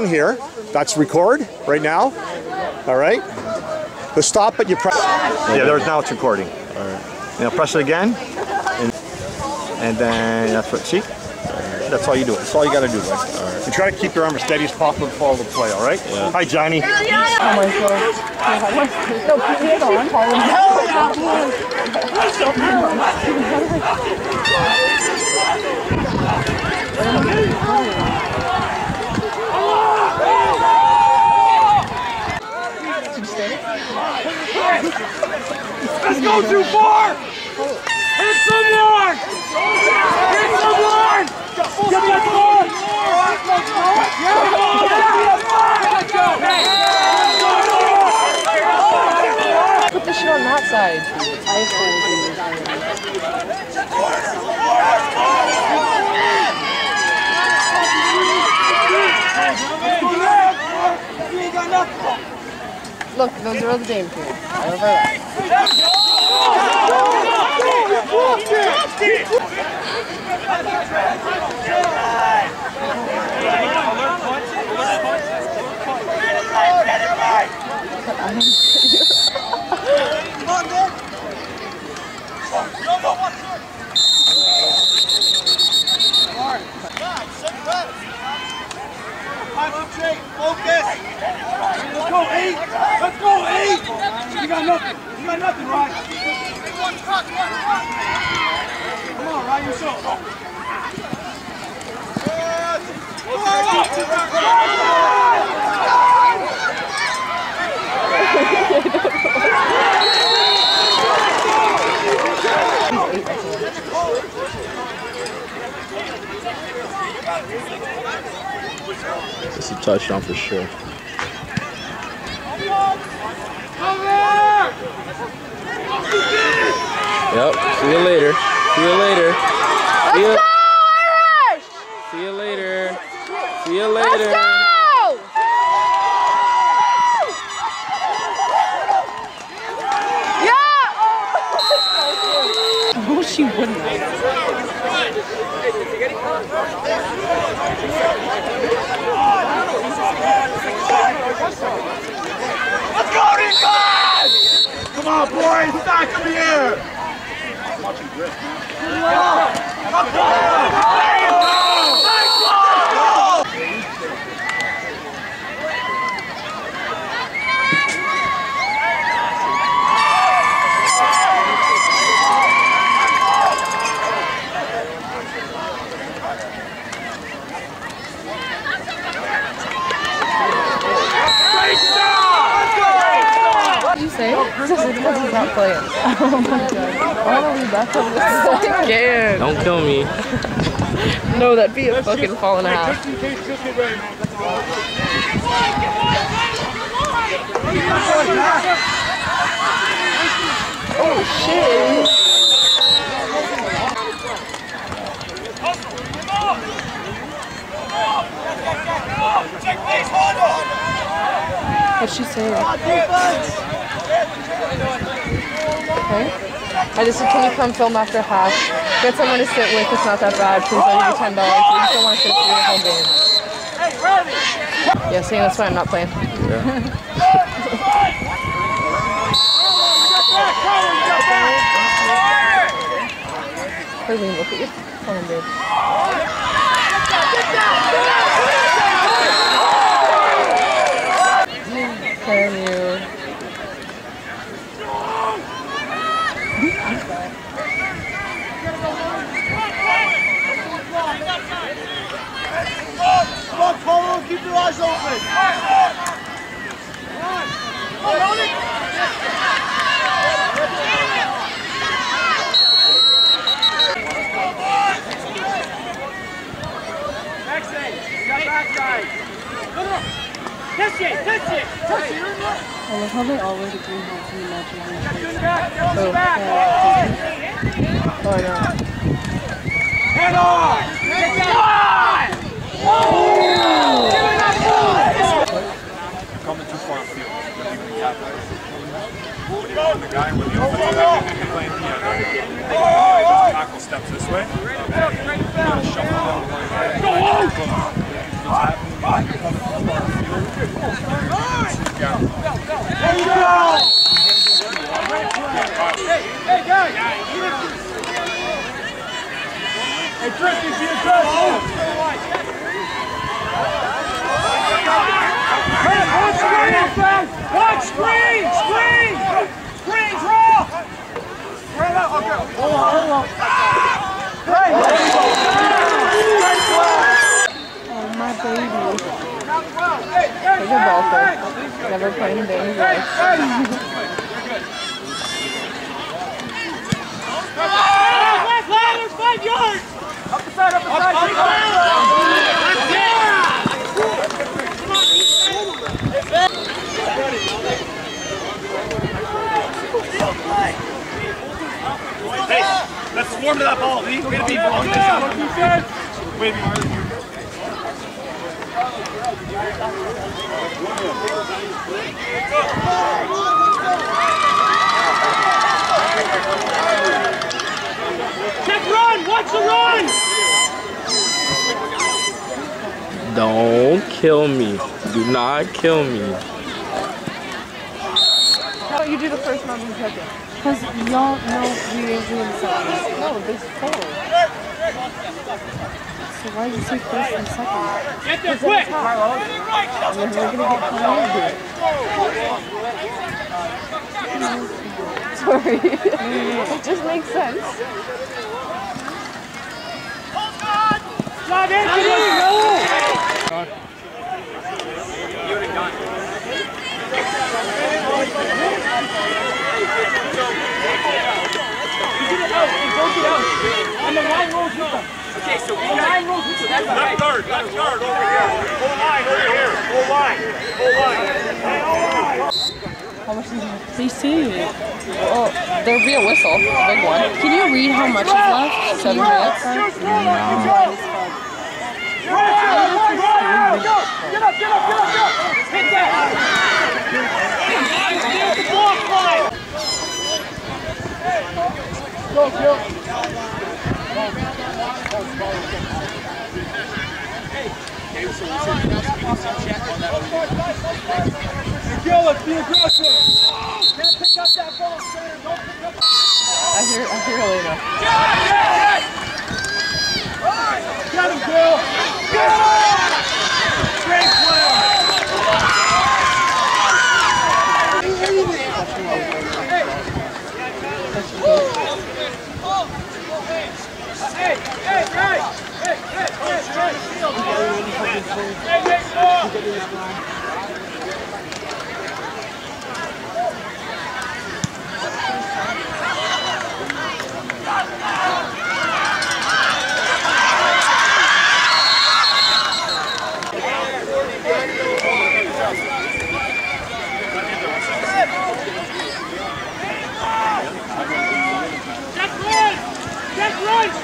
button here. That's record right now. All right. The stop but you press. Yeah, there's now it's recording. All right. Now press it again. And, and then that's what, see? That's all you do. That's all you got to do, bud. All right. And try to keep your arm as steady as possible and follow the play, all right? Yeah. Hi, Johnny. Oh my god. No, put it on. Let's go too far! Hit someone! Hit someone! Get that ball! Put the shit on that side. I have Look, those are all the game here. Over there. Focus! Let's go eight! Let's go eight! You got nothing. You got nothing, Ryan. Come on, Ryan, you show. It's a touchdown for sure. Yep. See you later. See you later. See you, see you later. See you later. Oh, she wouldn't. Let's go, defense! Come Oh, on, boys, back in the air! What did you say? Because he's not playing. Oh my god. I want to leave back on this second. Don't kill me. No, that'd be a fucking fall and a half. Just in case, just get ready, man. Oh shit. What'd she say? Okay. I just said, can you come film after half? Get someone to sit with. It's not that bad. Please, I'll give you ten dollars. We just don't want to sit through the whole game. Yeah, see, that's why I'm not playing. Harleen, look at your phone, dude. Can you? Come on, Polo, keep your eyes open. No, no. Touch it, touch it. Touch it. I love how they the matching Get hats. in back, Oh, yeah. Oh. Head on! Head on! Coming too far field. You when you have when the you. Go! Hey! Hey, watch screens, guys! Watch screens! Screens! Screens, raw! Right up, okay. Hold on, hold on. Hey! Oh, my baby. He's a golfer. Never played a day in his life. Left, left, there's five yards! Up the side, up the side, Hey, let's swarm to that ball, Lee. We're gonna be blowing this out. Wait, Check run! Watch the run! Don't kill me. Do not kill me. How about you do the first one and the second? Because y'all know we didn't do the second. No, there's four. So why did you say first and second? Get there quick! And then we're gonna get Kanye to it. Sorry. it just makes sense. Drive Anthony! No! On the line rolls with them. Okay, so we. That's Left guard, left guard over here. Full line over here. Full line. Full line. How much is it? They it. Oh, there'll be a whistle, a big one. Can you read how much is left? Seven minutes. Get up, get up, get up! get up! Hit that! Hit the block line! Go, Gil. Gil, let's be aggressive! Can't pick up that ball, Center. Don't pick up I hear, I hear Elena. Get him, Gil! Get him! Great play! Hey, hey, hey! Hey, hey, hey,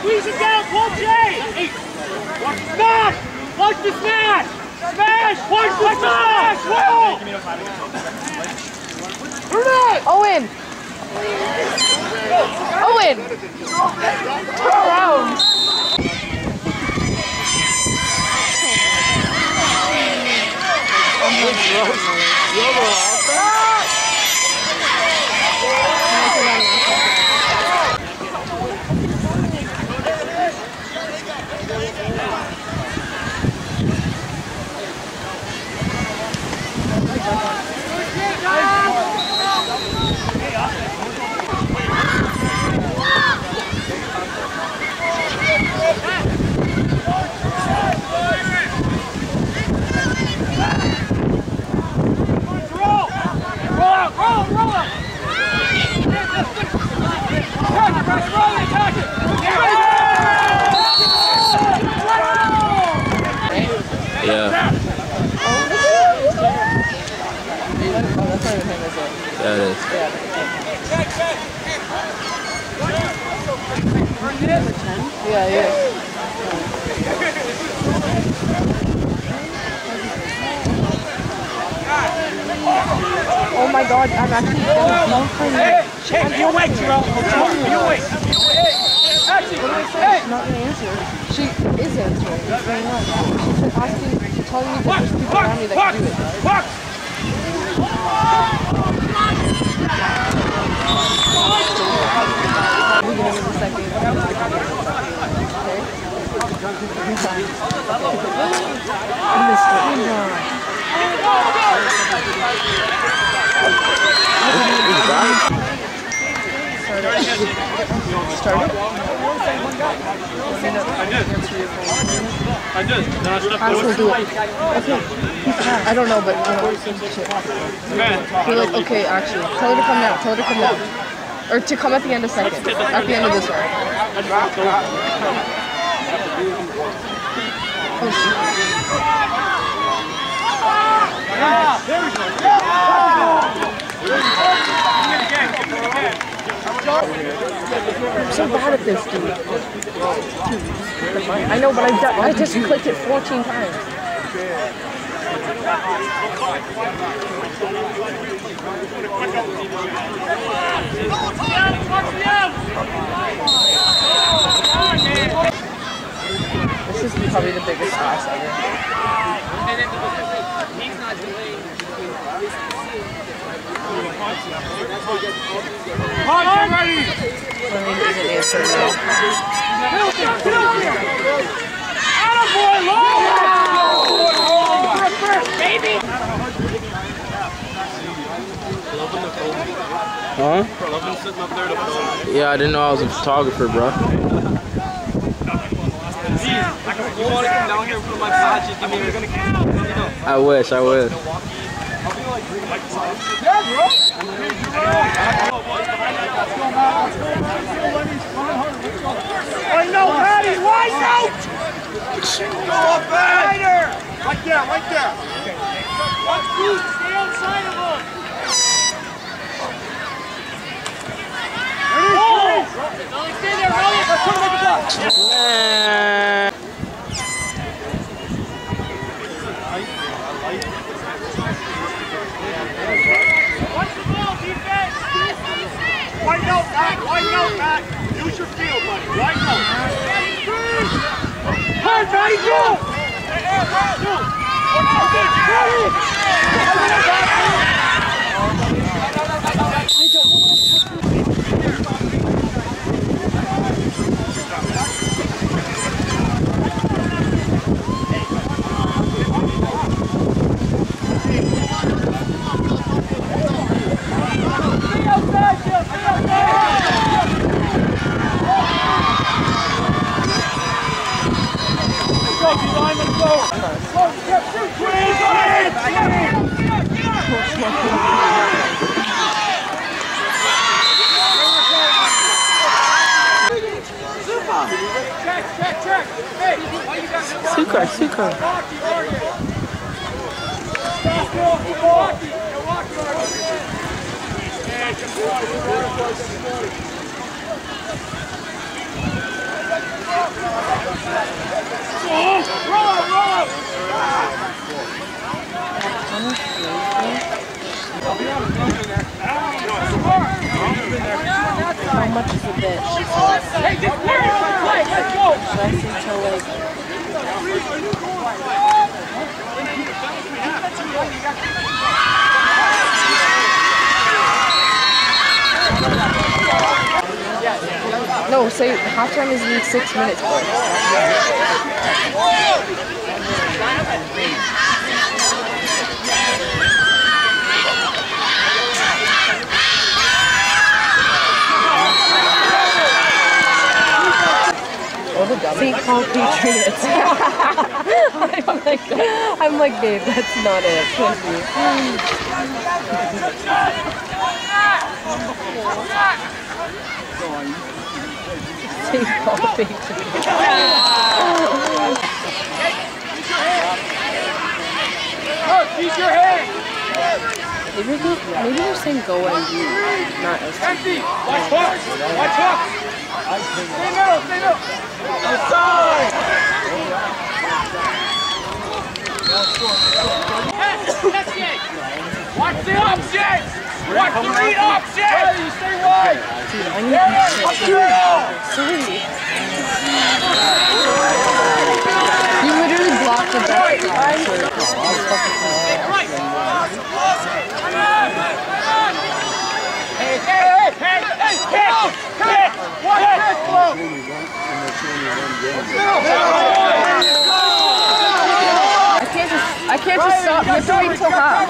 Squeeze it down! Pull Jay! Hey! Watch the smash! Watch the smash! Smash! Watch the smash! Will! Burnett! Owen! Owen! Turn around! Roll! Roll out! Roll! Roll out! Attack it, Bryce! Roll! Attack it! Yeah, Oh, that's not even him, is it? that is. Yeah, yeah. Oh my god, I'm actually Hey! Hey! You wait, Terrell! You wait! Hey! not gonna answer. She is answering. She's asking talk telling you that there's people around me that can do it. Puck! Beginning of the second. Okay. I did. Then I do it. Okay. I don't know, but you know, Man, you're like, okay, actually, tell her to come now. Tell her to come now. Or to come at the end of second. At the end of this round. I'm so bad at this, dude. I know, but I, ju- I just clicked it 14 times. This is probably the biggest ass ever. Puck, get ready! Fleming isn't answering now. Attaboy, low! Baby! Huh? sitting up there to film. Yeah, I didn't know I was a photographer, bro. You want to come down here for my badge? Just give me. You're gonna. I wish, I wish. I know, Patty, wide out! Go up, Ryder! Right there, right there. Watch feet, stay outside of him. Ready? Stay there, Rolly. Let's put him at the block. Wide out, Matt. Wide out, Matt. Use your field, buddy. Wide out. Hard, Matty, go! Check, check, check. Hey, why you got no Suka, Suka. Hockey, Morgan. Stop off the ball. You're walking on it. Yeah, roll roll. How much is a bit? Hey, let's go. Should I till like No, say the halftime is in six minutes, bro. St. Paul Patriots? I'm like, I'm like, babe, that's not it. Can't be. St. Paul Patriots. Look, use your hand. Maybe, they, maybe they're saying go and you, not us. Empty. Watch hooks. Watch hooks. Stay middle, stay middle. Inside. Watch the options. Watch the read options. You stay wide. Dude, I need to Sorry. You literally blocked the best. I can't just I can't just stop. You have to wait till half.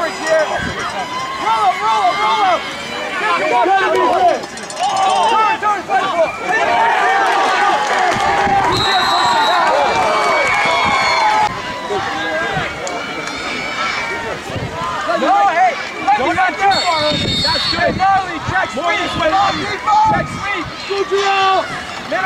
No, hey, don't not too far. That's good. Marley, check speed. Check speed. Goudreau. Middle. Middle. There we go. Griffey, you got outside. You got outside, Griffey. Go, deep back. There it is, Carlos. Go, Carlos. Go. Ah!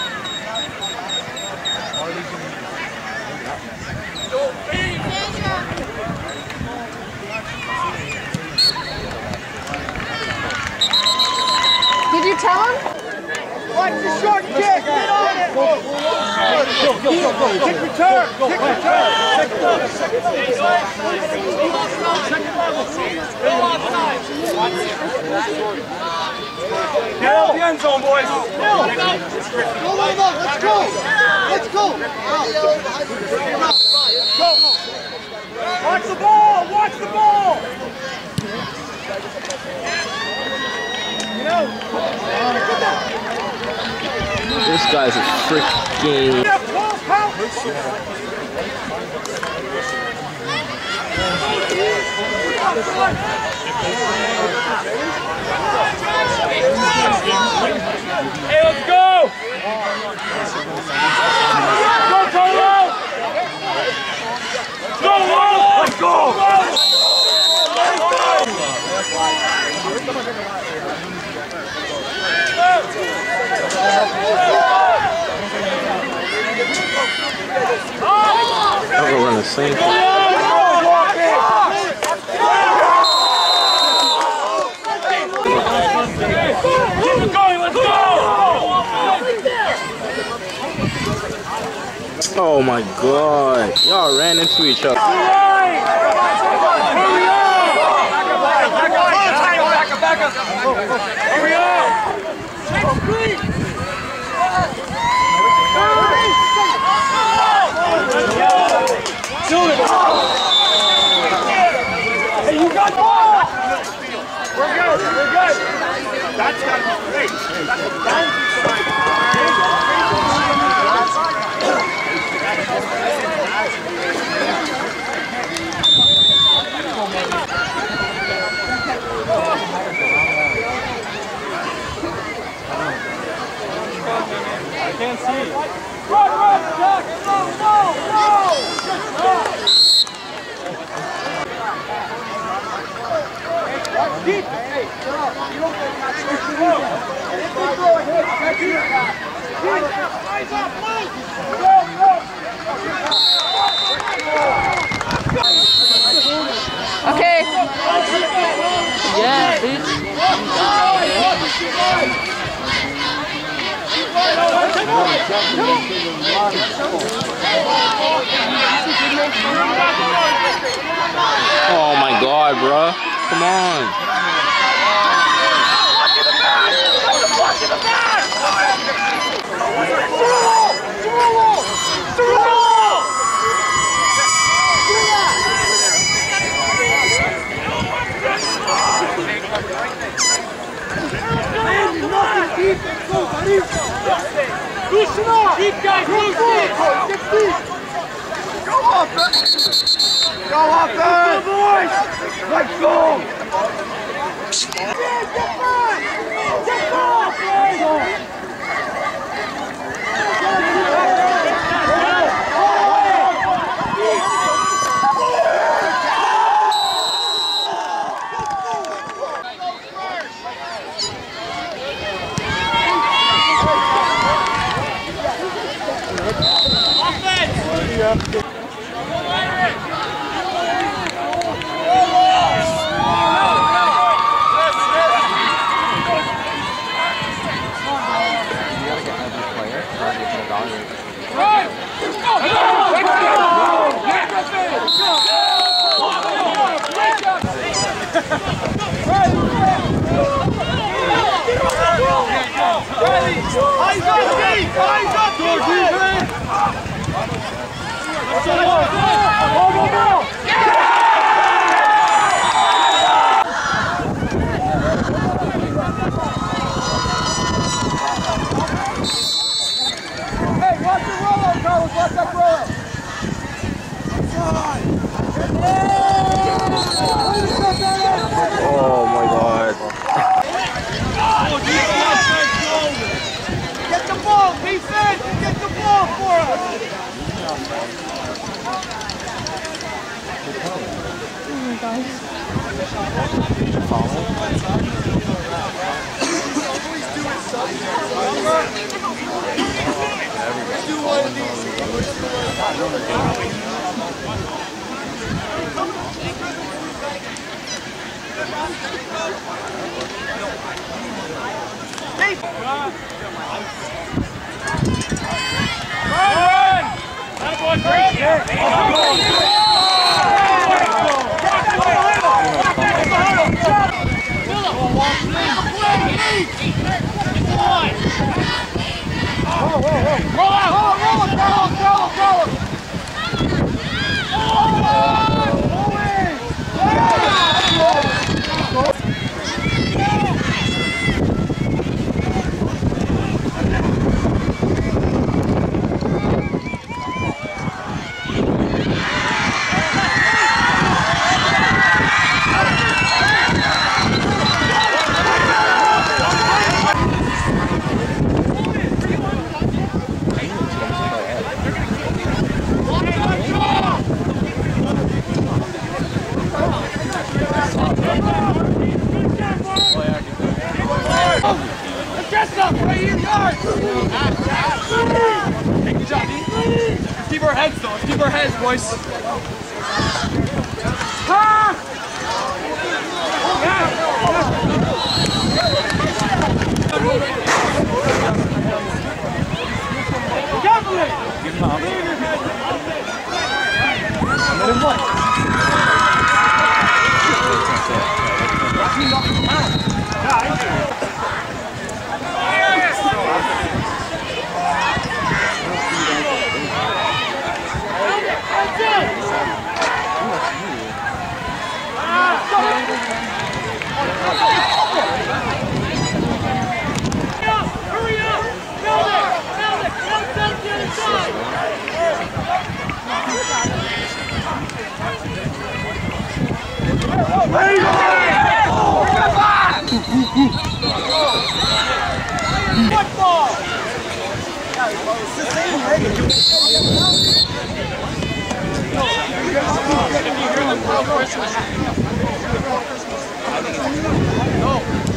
Him? Watch the short kick. Get on it. Go, go, go, go. Kick return. Kick return. Get out the end zone, boys. Go, go, go, let's go! Let's go! Watch the ball. Watch the ball. This guy's a freaking. Hey, let's go. Go, Carlos. Go, Wolf. Let's go. I'm gonna run the same. Keep. Oh my god. Y'all ran into each other. Hurry up! Hey, you got ball! We're good, we're good. That's got to be great. I can't see. Run, run, Jack! Go, go, go! Deep. Hey, you don't get that switch to move. If they throw a hit, that's it. Eyes up, move! Go, go! Okay. Yeah, bitch. Oh my god, bro. Come on. Loosen up! Go offense! Go! Let's go! Go, Bravo, Jules Christmas. No.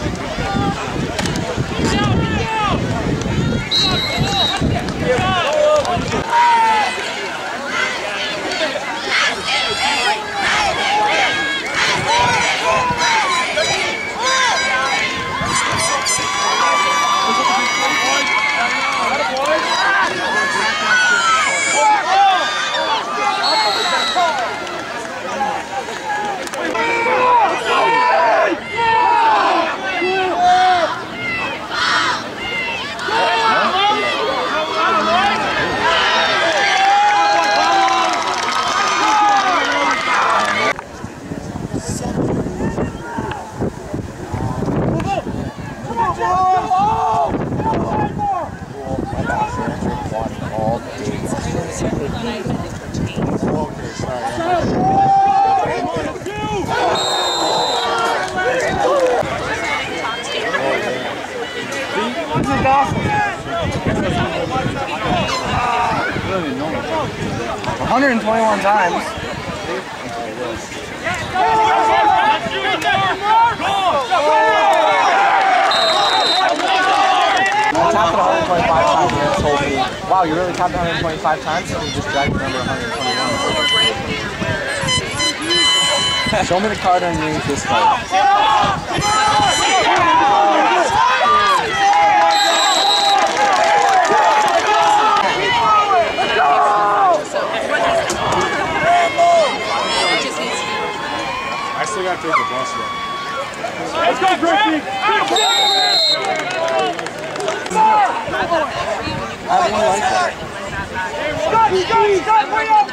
Hundred and twenty-one times. Tapped it 125 times and it told me, wow, you really tapped it 125 times? And you just dragged the number 121. Show me the card underneath this card. I still gotta take the bus though. Let's go, Griffey! Stop, stop, stop, way up!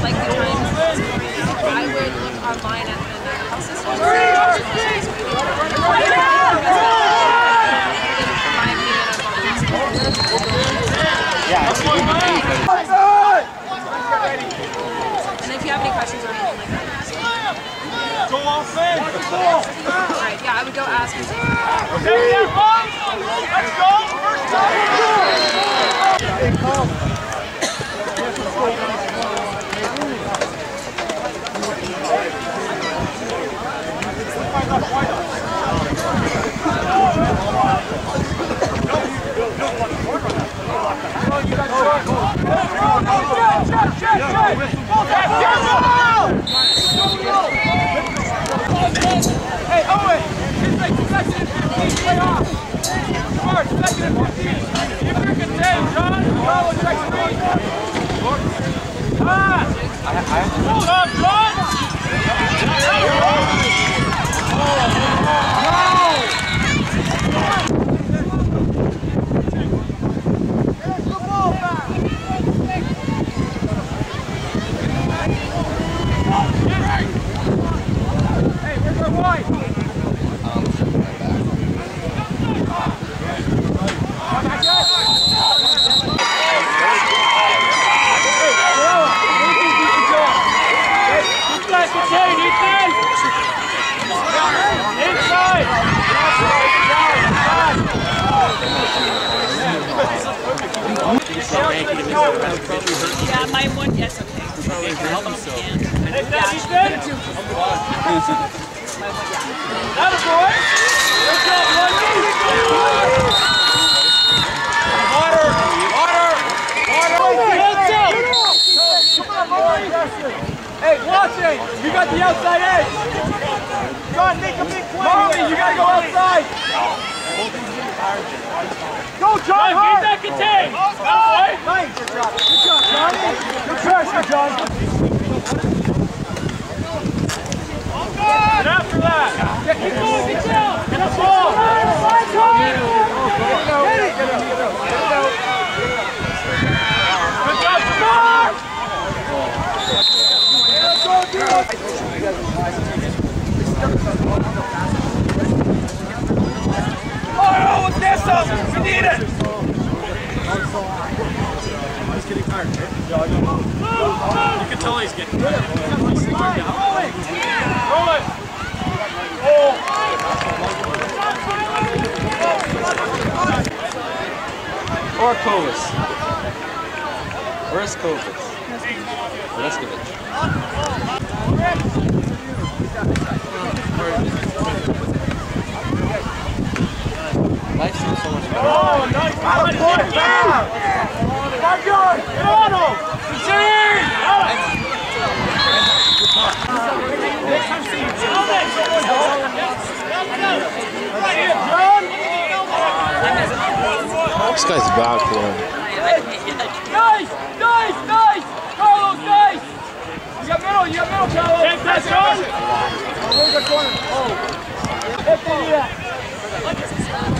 like the times I would look online at the analysis of in my opinion, And if you have any questions or anything like that, Go off in. Alright, yeah, I would go ask him. Okay, yeah, mom. Let's go. First time. Go. Go. Go. Smart, second and 15. Keep your contain, John. Hey, where's our white? Yeah, my one, yes, okay. Okay, help him if can. Take that, Ethan! That boy! Good job, Lundy! Water! Water! Water! Hey, watch it! You got the outside edge! John, make a big play! Mommy, you gotta go outside! Go, John! Keep that contained! Nice! Good job, good job! Good pressure, John! Get after that! Get, keep going, get down! Get up ball! Get it! Good job, Smart! Oh, what's this up? We need it! You can tell he's getting tired. Roll it! Roll it! Or Kovis. Where's Kovis? Reskovich. Get on him! Concede! This guy's bad for him. Nice! Nice! Nice! Carlos, nice! You got middle, you got middle, Carlos! Take that, John! Oh, where's the corner? Oh. Hit the yeah.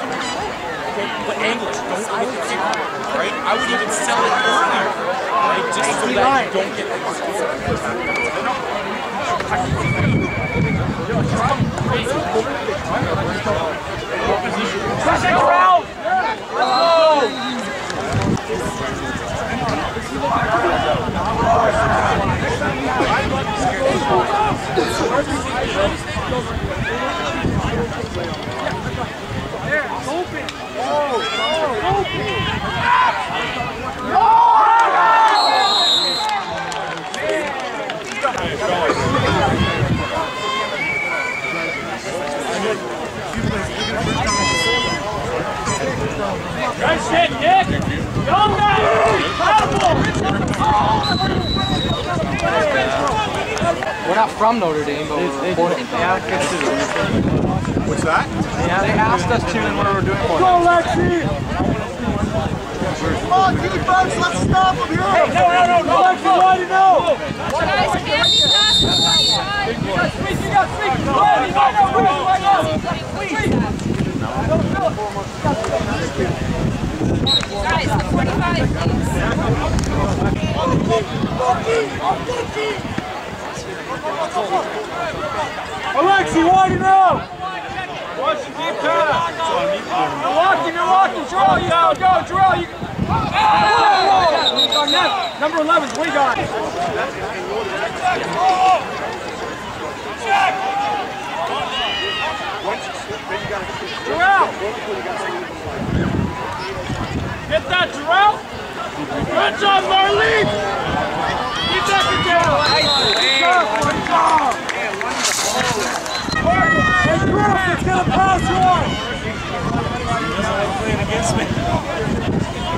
English, don't look at it, right? I would even sell it earlier, right? Just so that you don't get the score. Second round! Let's go! Nice hit, Nick! Go back! We're not from Notre Dame, but we're reporting. What's that? Yeah, they asked us to, and what we're doing for Go, Lexi! Come on, defense, let's stop him here. Hey, no, no, no, no, Lexi, why do you know? Guys, can't be past the 25. You got speed, you got speed! Go ahead, you might know, Bruce, you! Guys, the 45, please. Alexi, why do you know? Watch the deep pass. Milwaukee, Milwaukee, Jarrell, you go, go, Jarrell, you. Number 11, what do you got? Jarrell! Get that, Jarrell! Good job, Marlene! Keep that down! Good job! Hey, Jarrell, it's gonna pass one! Take that long! Guys, go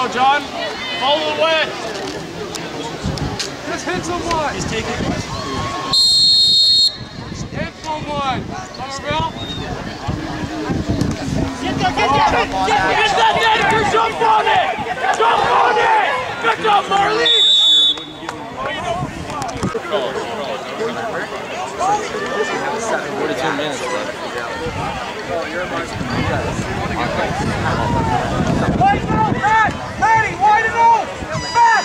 There you go, John. Follow the wedge. Just hit someone. He's taking Hit someone. Marvell. Get there, get there! Get that anchor! Jump on it! Jump on it! Good job, Marley! Forty-two minutes left. Wide out, Matt! Matty, wide it out! Matt!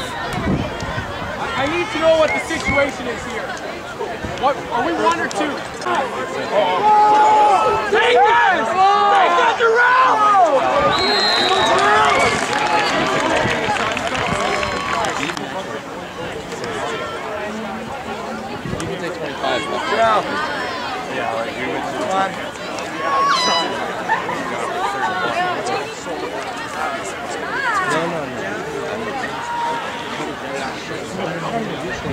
need to know what the situation is here. What are we one or two? Take this! Take that You can take twenty-five left. No,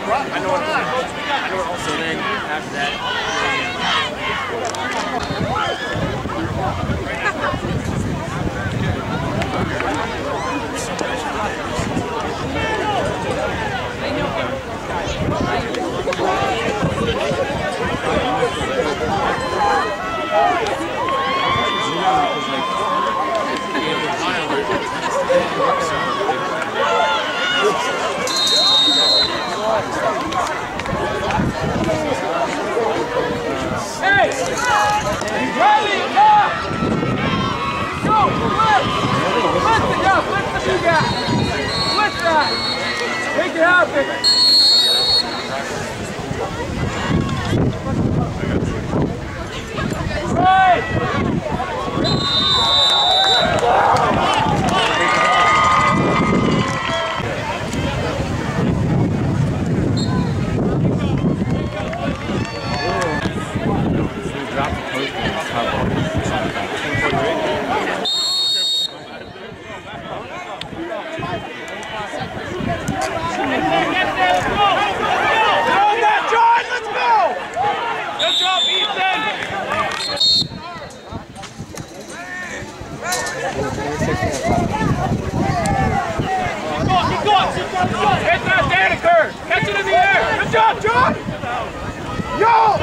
last So then after that, Hey! Riley, up! Go, flip! Flip it, yeah, flip the big guy! Flip that! Make it happen! Right! drop the post and cover. On that, John, let's go! Good job, Ethan! Keep going, keep going, keep going, keep going. Hit that Daniker! Catch it in the air! Good job, John! Yo!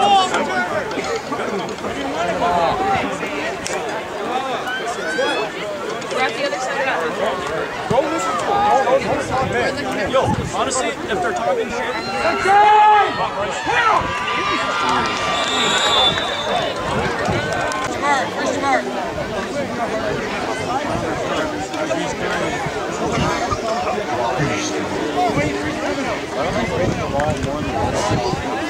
Boys. Give the ball. Grab the other side. Go listen to. Don't, don't,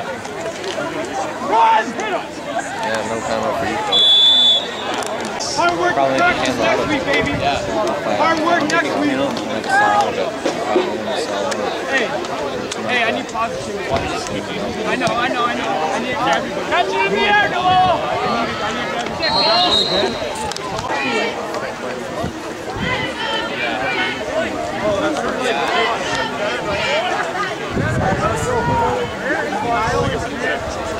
Run. Yeah, no time for you, coach. Hard work Probably practice hands next week, baby. Yeah. Hard work next week. Like a solid, but probably only a solid. Hey, hey, I need positivity. I know, I know, I know. I need it to everybody. Catch it in the air, Noel. I need it, I need it to everybody. Are you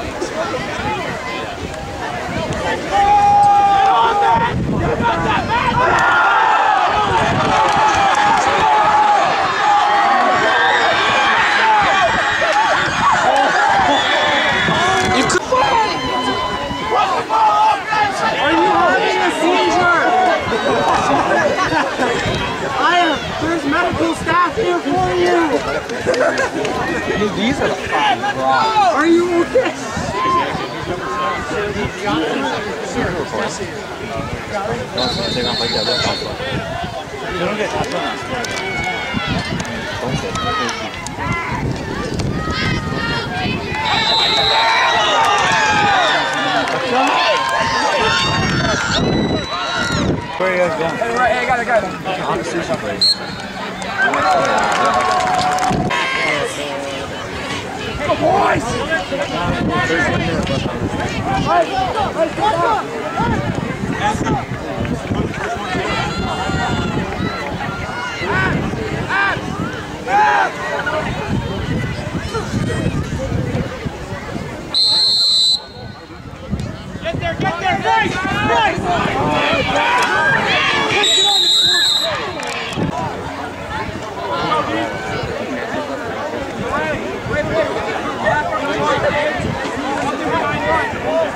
having a seizure? I am. There's medical staff here for you. Are the fucking rocks. Are you okay? Take off like that. That's awesome. You don't get Where are you guys going? Hey, right, hey, I got it, got it. Sushi place. Go, boys! Get there, get there, nice, nice!